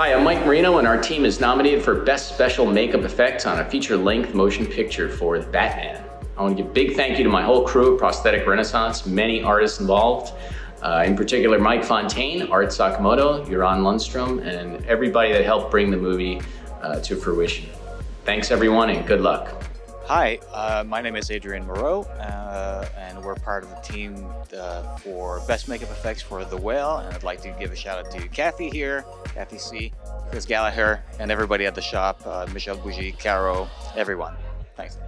Hi, I'm Mike Marino, and our team is nominated for Best Special Makeup Effects on a feature-length motion picture for The Batman. I want to give a big thank you to my whole crew at Prosthetic Renaissance, many artists involved, uh, in particular Mike Fontaine, Art Sakamoto, Göran Lundström, and everybody that helped bring the movie uh, to fruition. Thanks everyone and good luck. Hi, uh, my name is Adrien Morot, uh, and we're part of the team uh, for Best Makeup Effects for The Whale. And I'd like to give a shout out to Kathy here, Kathy Tse, Chris Gallaher, and everybody at the shop, uh, Michelle Bougie, Caro, everyone. Thanks.